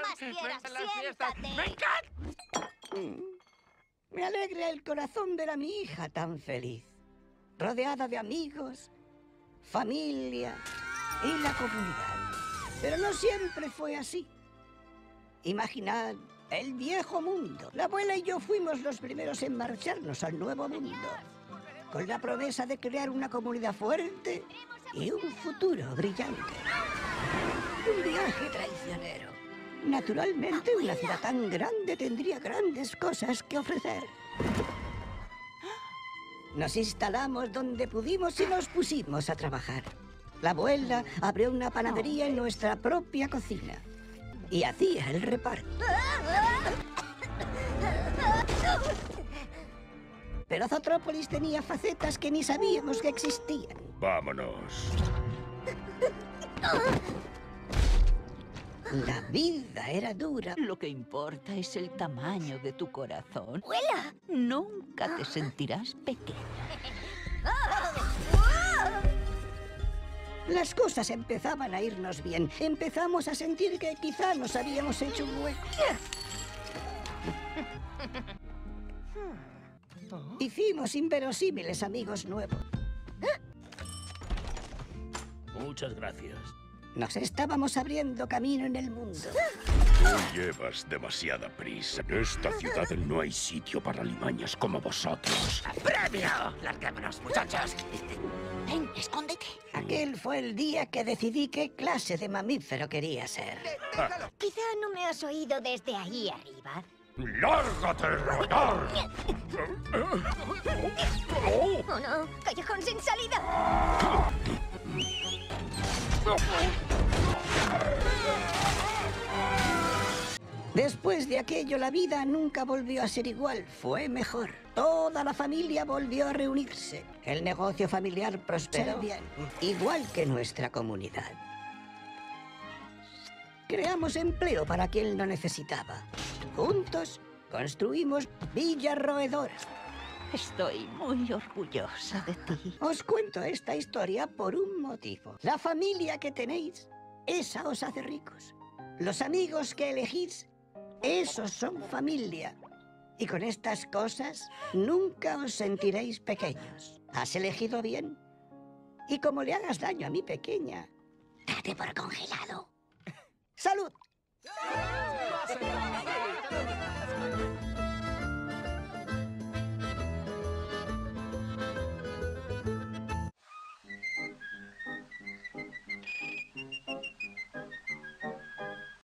las fieras, siéntate. Mm. Me alegra el corazón ver a mi hija tan feliz, rodeada de amigos, familia y la comunidad. Pero no siempre fue así. Imaginad el viejo mundo. La abuela y yo fuimos los primeros en marcharnos al nuevo mundo, con la promesa de crear una comunidad fuerte y un futuro brillante. Viaje traicionero. Naturalmente, una ciudad tan grande tendría grandes cosas que ofrecer. Nos instalamos donde pudimos y nos pusimos a trabajar. La abuela abrió una panadería en nuestra propia cocina y hacía el reparto. Pero Zotrópolis tenía facetas que ni sabíamos que existían. Vámonos. La vida era dura. Lo que importa es el tamaño de tu corazón. ¡Abuela! Nunca te sentirás pequeña. Las cosas empezaban a irnos bien. Empezamos a sentir que quizá nos habíamos hecho un hueco. Hicimos inverosímiles amigos nuevos. Muchas gracias. Nos estábamos abriendo camino en el mundo. Tú llevas demasiada prisa. En esta ciudad no hay sitio para alimañas como vosotros. ¡Premio! ¡Larguémonos, muchachos! Ven, escóndete. Aquel fue el día que decidí qué clase de mamífero quería ser. Quizá no me has oído desde ahí arriba. ¡Lárgate, roedor! ¡Oh, no! ¡Callejón sin salida! Después de aquello, la vida nunca volvió a ser igual. Fue mejor. Toda la familia volvió a reunirse. El negocio familiar prosperó bien, igual que nuestra comunidad. Creamos empleo para quien lo necesitaba. Juntos construimos Villa Roedora. Estoy muy orgullosa de ti. Os cuento esta historia por un motivo. La familia que tenéis, esa os hace ricos. Los amigos que elegís, esos son familia. Y con estas cosas nunca os sentiréis pequeños. Has elegido bien. Y como le hagas daño a mi pequeña, date por congelado. ¡Salud!